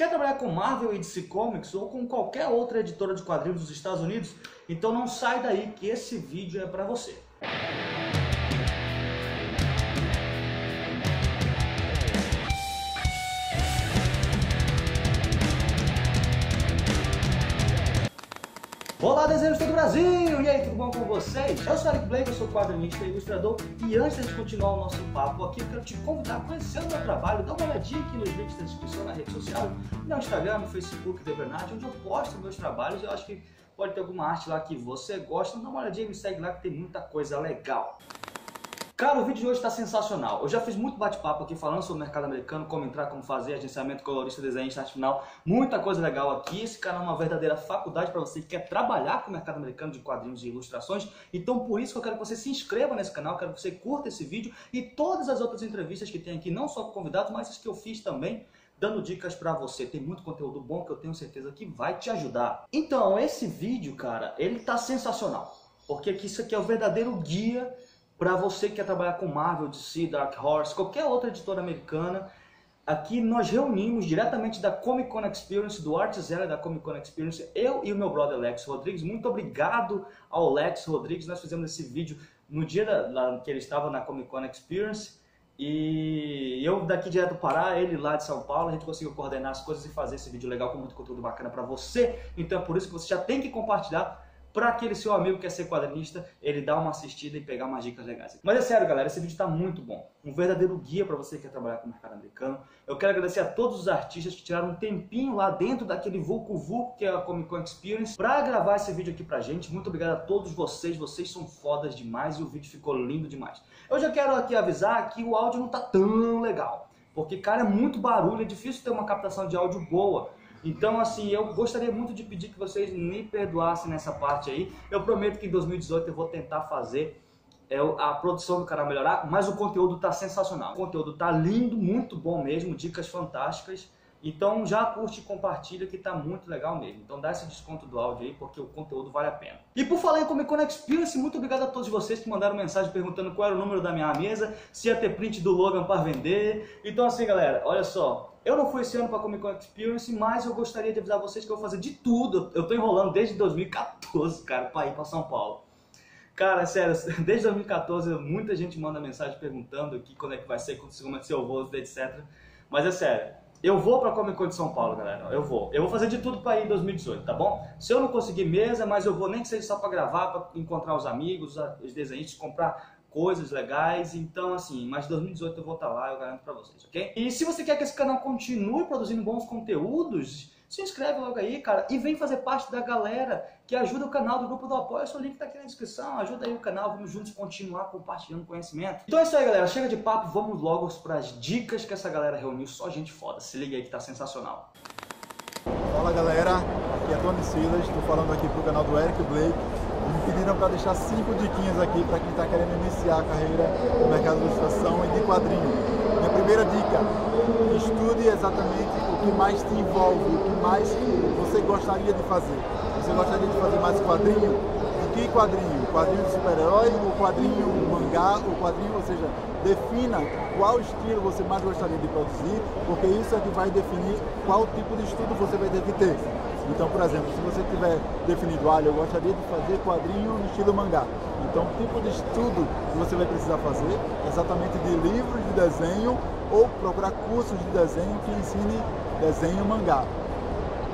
Quer trabalhar com Marvel e DC Comics ou com qualquer outra editora de quadrinhos dos Estados Unidos? Então não sai daí que esse vídeo é para você. Olá, desenhos do Brasil! E aí, tudo bom com vocês? Eu sou Eric Blake, eu sou quadrinista e ilustrador e antes de continuar o nosso papo aqui, eu quero te convidar a conhecer o meu trabalho, dá uma olhadinha aqui nos links da descrição na rede social, no Instagram, no Facebook, The Bernard, onde eu posto meus trabalhos eu acho que pode ter alguma arte lá que você gosta, dá uma olhadinha e me segue lá que tem muita coisa legal. Cara, o vídeo de hoje está sensacional. Eu já fiz muito bate-papo aqui falando sobre o mercado americano, como entrar, como fazer, agenciamento, colorista, desenhista, arte final. Muita coisa legal aqui. Esse canal é uma verdadeira faculdade para você que quer trabalhar com o mercado americano de quadrinhos e ilustrações. Então, por isso que eu quero que você se inscreva nesse canal, quero que você curta esse vídeo e todas as outras entrevistas que tem aqui, não só com convidados, mas as que eu fiz também dando dicas para você. Tem muito conteúdo bom que eu tenho certeza que vai te ajudar. Então, esse vídeo, cara, ele tá sensacional. Porque isso aqui é o verdadeiro guia para você que quer trabalhar com Marvel, DC, Dark Horse, qualquer outra editora americana, aqui nós reunimos diretamente da Comic Con Experience, do Art Zero da Comic Con Experience, eu e o meu brother Lex Rodrigues. Muito obrigado ao Lex Rodrigues. Nós fizemos esse vídeo no dia da, que ele estava na Comic Con Experience. E eu daqui direto do Pará, ele lá de São Paulo, a gente conseguiu coordenar as coisas e fazer esse vídeo legal com muito conteúdo bacana para você. Então é por isso que você já tem que compartilhar para aquele seu amigo que quer ser quadrinista, ele dar uma assistida e pegar umas dicas legais. Mas é sério, galera, esse vídeo está muito bom. Um verdadeiro guia para você que quer trabalhar com o mercado americano. Eu quero agradecer a todos os artistas que tiraram um tempinho lá dentro daquele Vulco Vulco, que é a Comic Con Experience, para gravar esse vídeo aqui pra gente. Muito obrigado a todos vocês, vocês são fodas demais e o vídeo ficou lindo demais. Eu já quero aqui avisar que o áudio não tá tão legal. Porque, cara, é muito barulho, é difícil ter uma captação de áudio boa. Então, assim, eu gostaria muito de pedir que vocês me perdoassem nessa parte aí. Eu prometo que em 2018 eu vou tentar fazer é, a produção do canal melhorar, mas o conteúdo está sensacional. O conteúdo está lindo, muito bom mesmo, dicas fantásticas. Então já curte e compartilha que tá muito legal mesmo. Então dá esse desconto do áudio aí porque o conteúdo vale a pena. E por falar em Comic Con Experience, muito obrigado a todos vocês que mandaram mensagem perguntando qual era o número da minha mesa, se ia ter print do Logan para vender. Então assim galera, olha só, eu não fui esse ano para Comic Con Experience, mas eu gostaria de avisar vocês que eu vou fazer de tudo. Eu tô enrolando desde 2014, cara, para ir para São Paulo. Cara, sério, desde 2014 muita gente manda mensagem perguntando aqui quando é que vai ser, quando ser o voo, etc. Mas é sério, eu vou pra Comic Con de São Paulo, galera. Eu vou. Eu vou fazer de tudo para ir em 2018, tá bom? Se eu não conseguir mesa, mas eu vou nem que seja só para gravar, para encontrar os amigos, os desenhistas, comprar coisas legais. Então, assim, mas 2018 eu vou estar tá lá, eu garanto para vocês, ok? E se você quer que esse canal continue produzindo bons conteúdos, se inscreve logo aí, cara, e vem fazer parte da galera que ajuda o canal do grupo do apoio. O link tá aqui na descrição, ajuda aí o canal, vamos juntos continuar compartilhando conhecimento. Então é isso aí, galera, chega de papo, vamos logo para as dicas que essa galera reuniu, só gente foda. Se liga aí que tá sensacional. Fala galera, aqui é Tony Silas, estou falando aqui pro canal do Eric Blake. Pediram para deixar cinco diquinhas aqui para quem está querendo iniciar a carreira no mercado de ilustração e de quadrinho. Minha primeira dica, estude exatamente o que mais te envolve, o que mais você gostaria de fazer. Você gostaria de fazer mais quadrinho? Que quadrinho? Quadrinho de super-herói, ou quadrinho mangá, ou quadrinho, ou seja, defina qual estilo você mais gostaria de produzir, porque isso é que vai definir qual tipo de estudo você vai ter que ter. Então, por exemplo, se você tiver definido, olha, eu gostaria de fazer quadrinho no estilo mangá. Então, o tipo de estudo que você vai precisar fazer é exatamente de livros de desenho ou procurar cursos de desenho que ensine desenho mangá.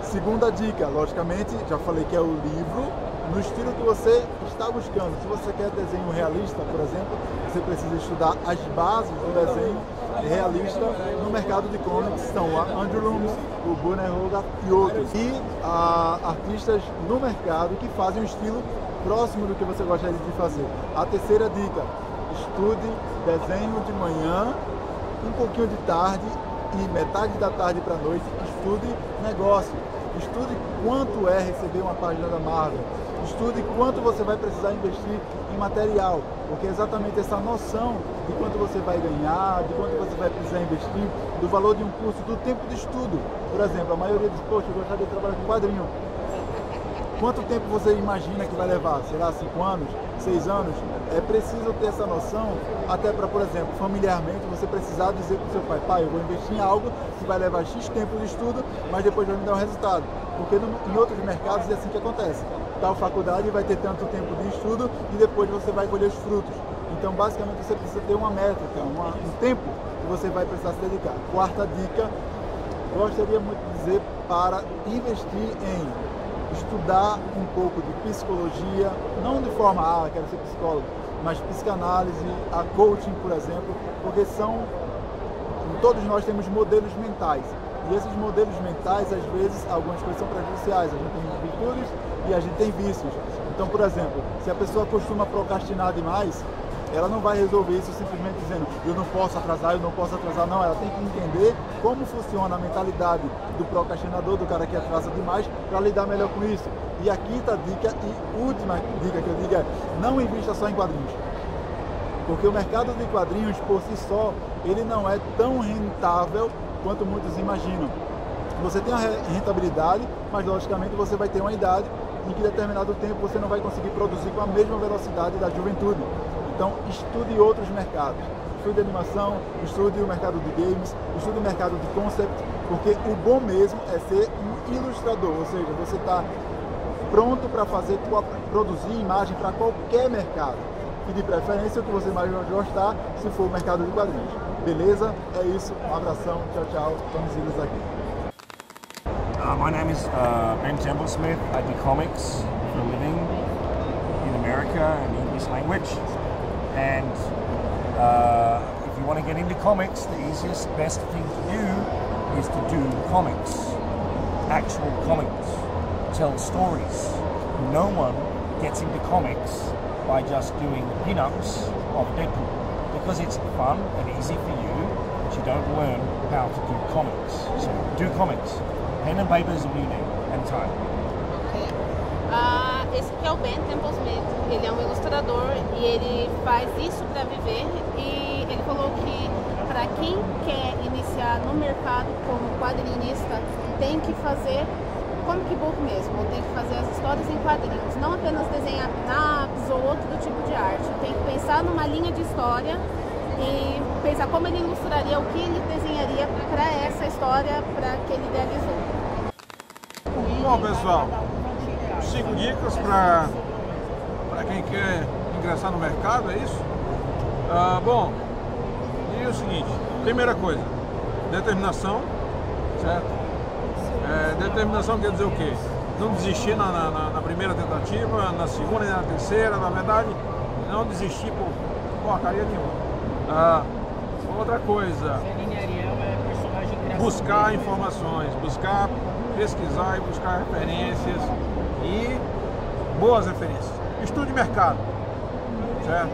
Segunda dica, logicamente, já falei que é o livro no estilo que você está buscando. Se você quer desenho realista, por exemplo, você precisa estudar as bases do desenho realista no mercado de comics. São a Andrew Loomis, o Gunnar Hogarth e outros. E a, artistas no mercado que fazem um estilo próximo do que você gostaria de fazer. A terceira dica, estude desenho de manhã, um pouquinho de tarde e metade da tarde para noite, estude negócio. Estude quanto é receber uma página da Marvel Estude quanto você vai precisar investir em material, porque é exatamente essa noção de quanto você vai ganhar, de quanto você vai precisar investir, do valor de um curso, do tempo de estudo. Por exemplo, a maioria diz, poxa, eu gostaria de trabalhar com quadrinho. Quanto tempo você imagina que vai levar? Será cinco anos? Seis anos? É preciso ter essa noção, até para, por exemplo, familiarmente, você precisar dizer para o seu pai, pai, eu vou investir em algo que vai levar X tempo de estudo, mas depois vai me dar um resultado. Porque em outros mercados é assim que acontece. Tal faculdade vai ter tanto tempo de estudo e depois você vai colher os frutos. Então, basicamente, você precisa ter uma métrica, uma, um tempo que você vai precisar se dedicar. Quarta dica, gostaria muito de dizer para investir em estudar um pouco de psicologia, não de forma, ah, quero ser psicólogo, mas psicanálise, a coaching, por exemplo, porque são, todos nós temos modelos mentais. E esses modelos mentais, às vezes, algumas coisas são prejudiciais. A gente tem virtudes e a gente tem vícios. Então, por exemplo, se a pessoa costuma procrastinar demais, ela não vai resolver isso simplesmente dizendo eu não posso atrasar, eu não posso atrasar. Não, ela tem que entender como funciona a mentalidade do procrastinador, do cara que atrasa demais, para lidar melhor com isso. E a quinta dica e última dica que eu digo é não invista só em quadrinhos. Porque o mercado de quadrinhos por si só, ele não é tão rentável quanto muitos imaginam. Você tem a rentabilidade, mas logicamente você vai ter uma idade em que determinado tempo você não vai conseguir produzir com a mesma velocidade da juventude. Então, estude outros mercados. Estude animação, estude o mercado de games, estude o mercado de concept, porque o bom mesmo é ser um ilustrador, ou seja, você está pronto para fazer, produzir imagem para qualquer mercado. E de preferência o que você mais vai gostar, se for o mercado de quadrinhos. Beleza? É isso. Um abração. Tchau, tchau. Estamos indo aqui. Uh, my name is uh, Ben Temple Smith. I do comics for a living in America and English language. And uh, if you want to get into comics, the easiest, best thing to do is to do comics, actual comics, tell stories. No one gets into comics by just doing pin-ups of Deadpool because it's fun and easy for you, but you don't learn how to do comics. So do comics. Pen and paper is all you need, and time. Uh, esse aqui é o Ben Temple Smith. Ele é um ilustrador e ele faz isso para viver. E ele falou que para quem quer iniciar no mercado como quadrinista, tem que fazer comic book mesmo, tem que fazer as histórias em quadrinhos, não apenas desenhar pin ou outro tipo de arte. Tem que pensar numa linha de história e pensar como ele ilustraria, o que ele desenharia para essa história para que ele idealizou. Bom, pessoal, dicas para quem quer ingressar no mercado, é isso? Ah, bom, e o seguinte, primeira coisa, determinação, certo? É, determinação quer dizer o quê? Não desistir na, na, na, primeira tentativa, na segunda e na terceira, na verdade, não desistir por porcaria nenhuma. Ah, outra coisa, buscar informações, buscar pesquisar e buscar referências e boas referências. Estude mercado, certo?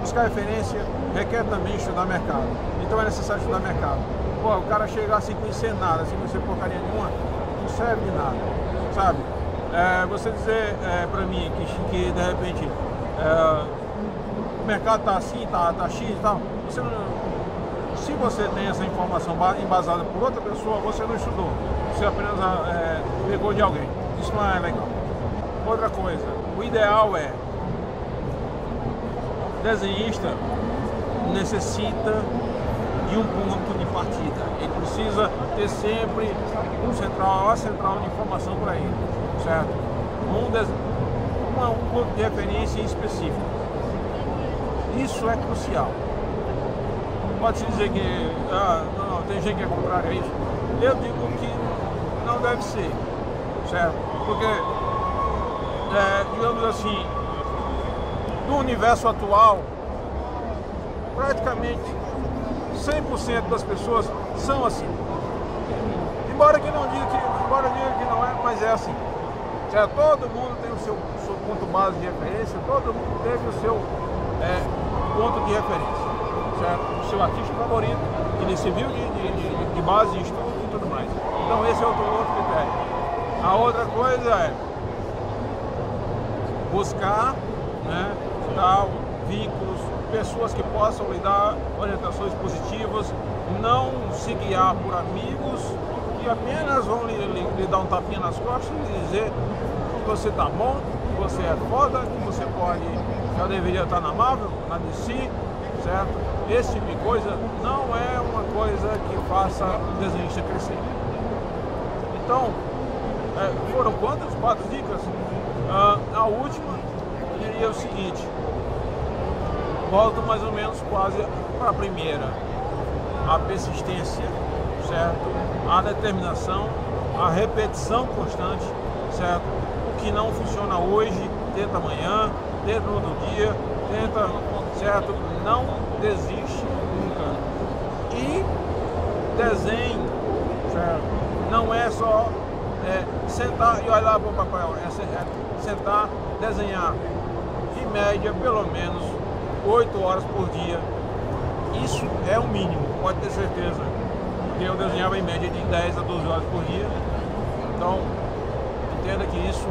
Buscar referência requer também estudar mercado. Então é necessário estudar mercado. Pô, o cara chegar sem conhecer nada, sem conhecer porcaria nenhuma, não serve de nada, sabe? É, você dizer é, para mim que, que de repente é, o mercado tá assim, tá, tá X e tal, você não, se você tem essa informação embasada por outra pessoa, você não estudou, você apenas é, pegou de alguém. Isso não é legal. Outra coisa, o ideal é desenhista necessita de um ponto de partida. Ele precisa ter sempre um central, a central de informação para ele, certo? Um, des... um ponto de referência específico. Isso é crucial. Pode-se dizer que ah, não, tem gente que é contrário a isso. Eu digo que não deve ser, certo? Porque é, digamos assim, no universo atual, praticamente 100% das pessoas são assim. Embora que não diga que, embora diga que não é, mas é assim. Certo? Todo mundo tem o seu, seu ponto base de referência, todo mundo teve o seu é, ponto de referência. Certo? O seu artista favorito, que ele serviu de, de, de, de base de estudo e tudo mais. Então esse é outro, outro critério. A outra coisa é buscar né, tal, vínculos, pessoas que possam lhe dar orientações positivas, não se guiar por amigos que apenas vão lhe, lhe, lhe dar um tapinha nas costas e dizer você tá bom, que você é foda, que você pode, já deveria estar na Marvel, na DC, certo? Esse tipo de coisa não é uma coisa que faça o desenhista crescer. Então, foram quantas? Quatro dicas? Ah, a última diria o seguinte, volto mais ou menos quase para a primeira. A persistência, certo? A determinação, a repetição constante, certo? O que não funciona hoje, tenta amanhã, tenta no outro dia, tenta, certo? Não desiste nunca. E desenho, certo? Não é só é, sentar e olhar para o papel, é, sentar, desenhar. Em média, pelo menos 8 horas por dia. Isso é o mínimo, pode ter certeza. Porque eu desenhava em média de 10 a 12 horas por dia. Então, entenda que isso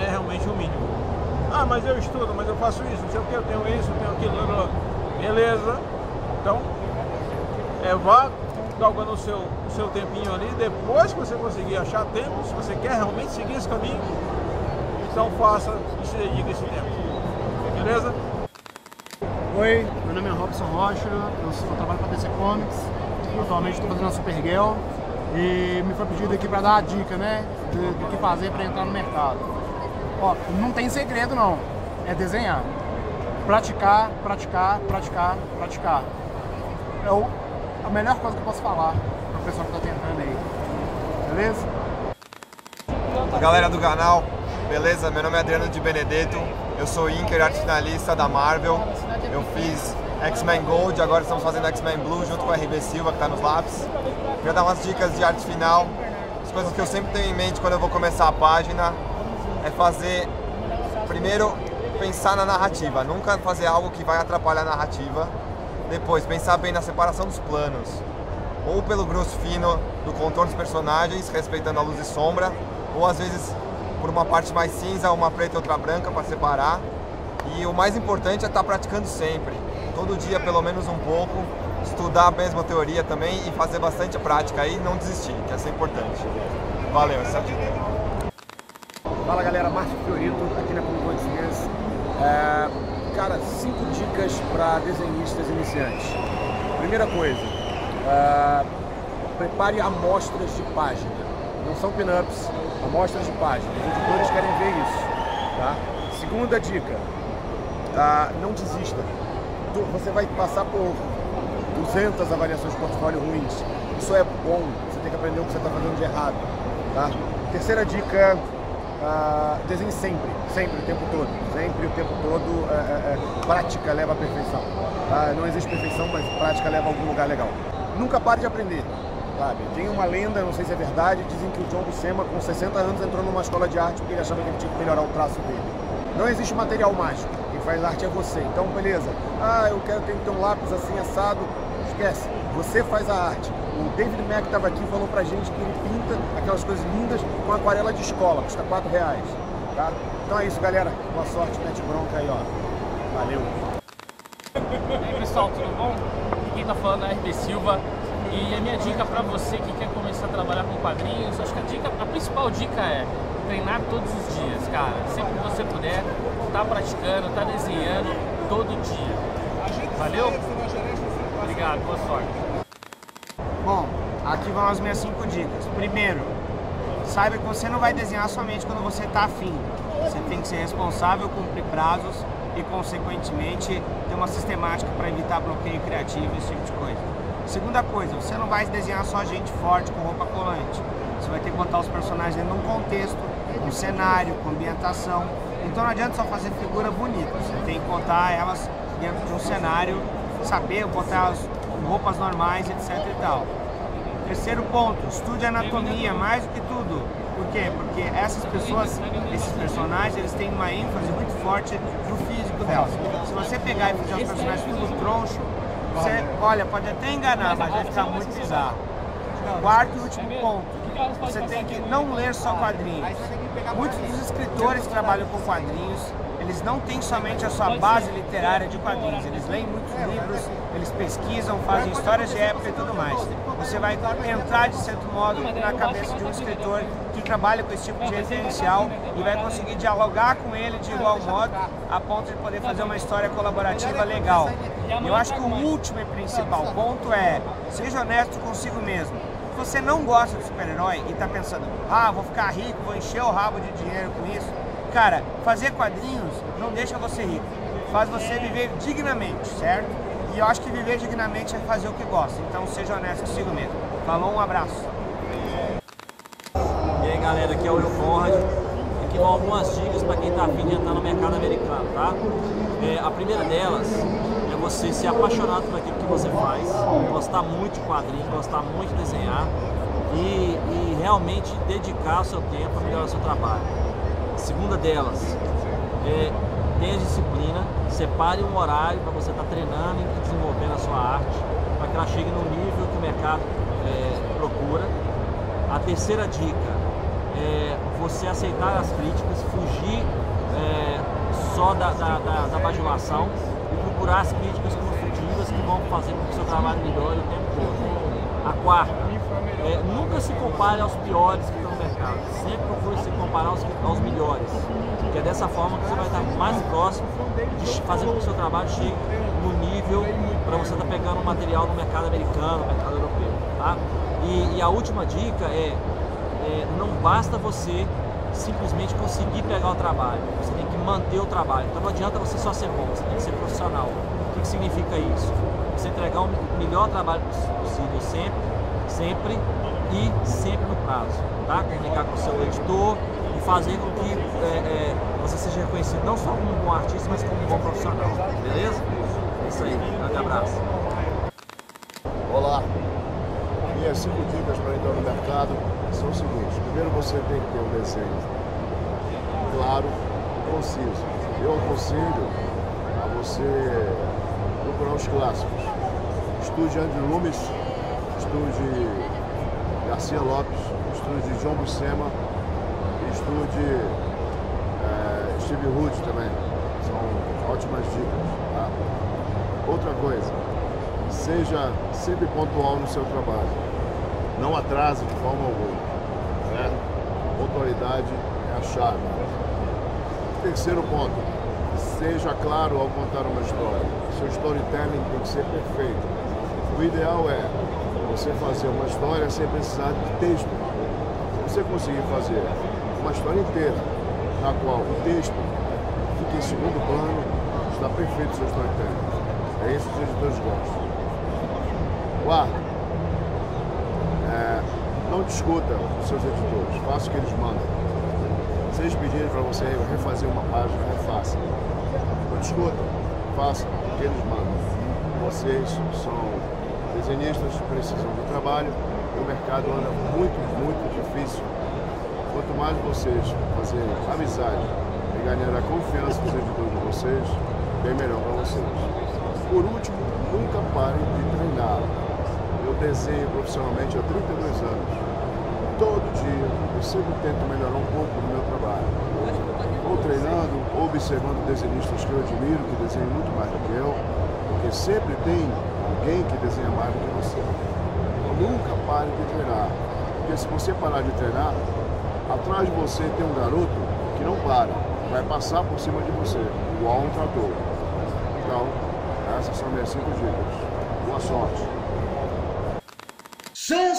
é realmente o mínimo. Ah, mas eu estudo, mas eu faço isso, não sei o que, eu tenho isso, eu tenho aquilo. Beleza. Então, é, vá galgando o seu, o seu tempinho ali. Depois que você conseguir achar tempo, se você quer realmente seguir esse caminho, então faça e se dedique esse tempo. Beleza? Oi, meu nome é Robson Rocha, eu, trabalho para DC Comics, atualmente estou fazendo a Supergirl e me foi pedido aqui para dar a dica, né, do que fazer para entrar no mercado. Ó, não tem segredo não, é desenhar. Praticar, praticar, praticar, praticar. É o, a melhor coisa que eu posso falar para o pessoal que está tentando aí. Beleza? Galera do canal, beleza? Meu nome é Adriano de Benedetto, eu sou Inker, arte finalista da Marvel. Eu fiz X-Men Gold, agora estamos fazendo X-Men Blue junto com a RB Silva, que está nos lápis. Queria dar umas dicas de arte final. As coisas que eu sempre tenho em mente quando eu vou começar a página é fazer, primeiro, pensar na narrativa. Nunca fazer algo que vai atrapalhar a narrativa. Depois, pensar bem na separação dos planos. Ou pelo grosso fino do contorno dos personagens, respeitando a luz e sombra. Ou às vezes por uma parte mais cinza, uma preta e outra branca para separar. E o mais importante é estar tá praticando sempre, todo dia pelo menos um pouco, estudar a mesma teoria também e fazer bastante prática aí não desistir, que é importante. Valeu, essa é dica. Fala galera, Márcio Fiorito aqui na Concordes é, Cara, cinco dicas para desenhistas iniciantes. Primeira coisa, é, prepare amostras de página. Não são pin-ups, amostras de página. Os editores querem ver isso. Tá? Segunda dica, ah, não desista. Você vai passar por 200 avaliações de portfólio ruins. Isso é bom, você tem que aprender o que você está fazendo de errado. Tá? Terceira dica, ah, desenhe sempre, sempre, o tempo todo. Sempre, o tempo todo, é, é, é, prática leva à perfeição. Tá? Não existe perfeição, mas prática leva a algum lugar legal. Nunca pare de aprender. Sabe? Tem uma lenda, não sei se é verdade, dizem que o John Buscema, com 60 anos, entrou numa escola de arte porque ele achava que ele tinha que melhorar o traço dele. Não existe material mágico, quem faz arte é você. Então, beleza, ah, eu quero ter, ter um lápis assim assado, esquece, você faz a arte. O David Mack estava aqui e falou pra gente que ele pinta aquelas coisas lindas com aquarela de escola, custa 4 reais. Tá? Então é isso, galera. Boa sorte, mete bronca aí, ó. Valeu. E aí, pessoal, tudo bom? Quem tá falando é RB Silva. E a minha dica para você que quer começar a trabalhar com quadrinhos, acho que a, dica, a principal dica é treinar todos os dias, cara. Sempre que você puder, tá praticando, tá desenhando todo dia. Valeu? Obrigado, boa sorte. Bom, aqui vão as minhas cinco dicas. Primeiro, saiba que você não vai desenhar somente quando você está afim. Você tem que ser responsável, cumprir prazos e, consequentemente, ter uma sistemática para evitar bloqueio criativo, esse tipo de coisa. Segunda coisa, você não vai desenhar só gente forte com roupa colante. Você vai ter que botar os personagens dentro de um contexto, um cenário, com ambientação. Então não adianta só fazer figura bonita, você tem que botar elas dentro de um cenário, saber botar as roupas normais, etc e tal. Terceiro ponto, estude anatomia mais do que tudo. Por quê? Porque essas pessoas, esses personagens, eles têm uma ênfase muito forte no físico delas. Se você pegar e fazer os personagens tudo troncho, você, olha, pode até enganar, mas vai ficar muito bizarro. Quarto e último ponto, você tem que não ler só quadrinhos. Muitos dos escritores que trabalham com quadrinhos, eles não têm somente a sua base literária de quadrinhos, eles leem muitos livros, eles pesquisam, fazem histórias de época e tudo mais. você vai entrar de certo modo na cabeça de um escritor que trabalha com esse tipo de referencial e vai conseguir dialogar com ele de igual modo a ponto de poder fazer uma história colaborativa legal. E eu acho que o último e principal ponto é, seja honesto consigo mesmo. Se você não gosta de super-herói e está pensando, ah, vou ficar rico, vou encher o rabo de dinheiro com isso, cara, fazer quadrinhos não deixa você rico, faz você viver dignamente, certo? E eu acho que viver dignamente é fazer o que gosta, então seja honesto consigo mesmo. Falou, um abraço. E aí galera, aqui é o Will Conrad. Aqui vão algumas dicas para quem está afim de entrar no mercado americano, tá? É, a primeira delas você ser apaixonado por aquilo que você faz, gostar muito de quadrinhos, gostar muito de desenhar e, e realmente dedicar o seu tempo a melhorar o seu trabalho. A segunda delas é tenha disciplina, separe um horário para você estar tá treinando e desenvolvendo a sua arte, para que ela chegue no nível que o mercado é, procura. A terceira dica é você aceitar as críticas, fugir é, só da, da, da, da bajulação procurar as críticas construtivas que vão fazer com que o seu trabalho melhore o tempo todo. A quarta, é, nunca se compare aos piores que estão no mercado, sempre procure se comparar aos, aos melhores, que é dessa forma que você vai estar mais próximo de fazer com que o seu trabalho chegue no nível para você estar pegando o material no mercado americano, no mercado europeu. Tá? E, e a última dica é, é, não basta você simplesmente conseguir pegar o trabalho, você manter o trabalho. Então não adianta você só ser bom, você tem que ser profissional. O que, que significa isso? Você entregar o melhor trabalho possível sempre, sempre e sempre no prazo. Tá? Comunicar com o seu editor e fazer com que é, é, você seja reconhecido não só como um bom artista, mas como um bom profissional. Beleza? É isso aí. Um grande abraço. Olá. Minhas cinco dicas para entrar no mercado são os seguintes. Primeiro você tem que ter um desenho claro conciso. Eu aconselho a você procurar os clássicos. Estude Andrew Loomis, estude Garcia Lopes, estude John Buscema, estude é, Steve Hood também. São ótimas dicas. Tá? Outra coisa, seja sempre pontual no seu trabalho não atrase de forma alguma. Certo? Pontualidade é a chave. Terceiro ponto, seja claro ao contar uma história. Seu storytelling tem que ser perfeito. O ideal é você fazer uma história sem precisar de texto. Se você conseguir fazer uma história inteira, na qual o texto fica em segundo plano, está perfeito seu storytelling. É isso que os editores gostam. Quarto, não discuta os seus editores, faça o que eles mandam. Se eles pedirem para você refazer uma página, refaça. Não discuta, faça o que eles mandam. Vocês são desenhistas, precisam de trabalho o mercado anda muito, muito difícil. Quanto mais vocês fazerem amizade e ganhar a confiança dos editores de vocês, bem melhor para vocês. Por último, nunca parem de treinar. Eu desenho profissionalmente há 32 anos. Todo dia eu sempre tento melhorar um pouco no meu trabalho. Ou treinando, ou observando desenhistas que eu admiro, que desenham muito mais do que eu, porque sempre tem alguém que desenha mais do que você. Então nunca pare de treinar. Porque se você parar de treinar, atrás de você tem um garoto que não para, vai passar por cima de você, igual um trator. Então, essas são minhas cinco dicas. Boa sorte!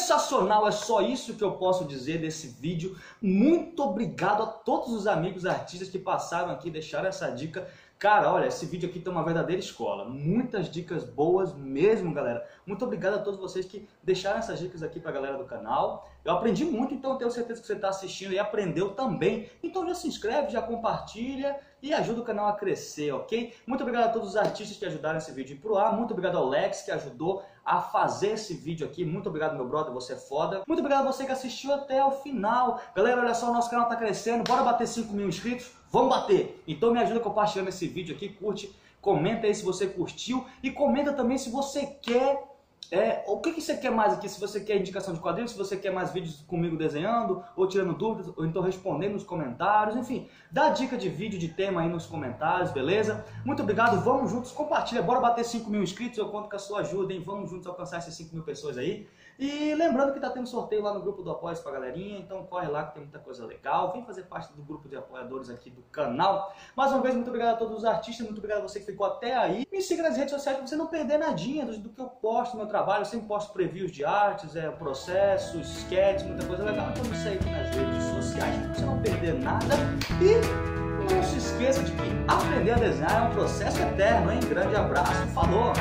Sensacional, é só isso que eu posso dizer desse vídeo. Muito obrigado a todos os amigos artistas que passaram aqui e deixaram essa dica. Cara, olha, esse vídeo aqui tem uma verdadeira escola. Muitas dicas boas mesmo, galera. Muito obrigado a todos vocês que deixaram essas dicas aqui pra galera do canal. Eu aprendi muito, então tenho certeza que você está assistindo e aprendeu também. Então já se inscreve, já compartilha e ajuda o canal a crescer, ok? Muito obrigado a todos os artistas que ajudaram esse vídeo pro ar. Muito obrigado ao Lex que ajudou a fazer esse vídeo aqui. Muito obrigado, meu brother, você é foda. Muito obrigado a você que assistiu até o final. Galera, olha só, o nosso canal tá crescendo. Bora bater 5 mil inscritos? Vamos bater! Então me ajuda compartilhando esse vídeo aqui, curte, comenta aí se você curtiu e comenta também se você quer é, o que, que você quer mais aqui? Se você quer indicação de quadrinhos, se você quer mais vídeos comigo desenhando, ou tirando dúvidas, ou então respondendo nos comentários, enfim, dá dica de vídeo, de tema aí nos comentários, beleza? Muito obrigado, vamos juntos, compartilha, bora bater 5 mil inscritos, eu conto com a sua ajuda, hein? Vamos juntos alcançar essas 5 mil pessoas aí. E lembrando que tá tendo sorteio lá no grupo do Apoios pra galerinha, então corre lá que tem muita coisa legal. Vem fazer parte do grupo de apoiadores aqui do canal. Mais uma vez, muito obrigado a todos os artistas, muito obrigado a você que ficou até aí. Me siga nas redes sociais pra você não perder nadinha do, do que eu posto no meu trabalho. Eu sempre posto previews de artes, é, processos, sketches, muita coisa legal. Então me segue nas redes sociais pra você não perder nada. E não se esqueça de que aprender a desenhar é um processo eterno, hein? Grande abraço, falou!